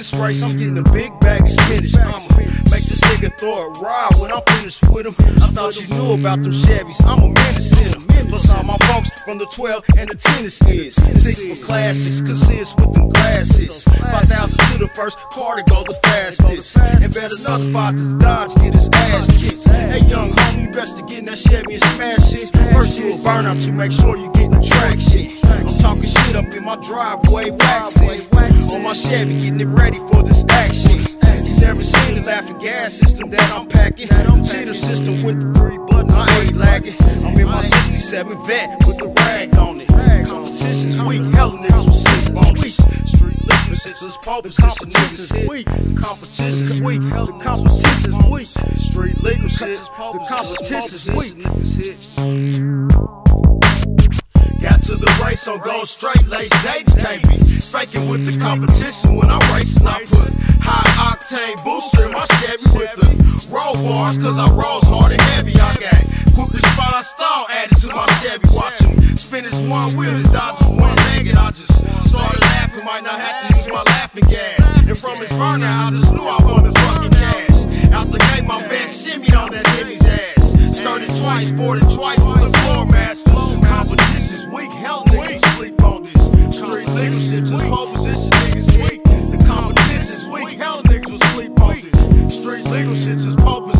this race, I'm getting a big bag of spinach. I'ma make this nigga throw a ride when I'm finished with him. I thought you knew about them Chevys, I'm a menace in them. Plus all my folks from the 12 and the tennis is. Six for classics, consist with them glasses. 5,000 to the first car to go the fastest. And bet another five to the Dodge, get his ass kicked. Hey young homie, best to get in that Chevy and smash it. First you a burnout to make sure you getting traction. I'm talking shit up in my driveway, waxing. On my Chevy, getting it ready for this action. You never seen the laughing gas system that I'm packing. Cheater system with the three button, I ain't lagging. I'm in my 67 vet with the rag on it. Competition's weak, hell niggas slip on me. Street since it's position, niggas hit. Competition's weak, hell the competition's weak. Street legal shit, the competition's weak. Race on gold straight, lace dates can't be faking with the competition when I'm racing. I put high octane booster in my Chevy with the roll bars, cause I rolls hard and heavy. I got quick response style added to my Chevy. Watch him spin his one wheel, his Dodgers one legged. I just started laughing, might not have to use my laughing gas. And from his burner, I just knew ass. Skirted twice, boarded twice with the Flowmasters. Competition's weak, hell niggas sleep on this. Street legal shit, just pole position niggas weak. The competition's weak, hell niggas will sleep on this. Street legal shit, just pole position.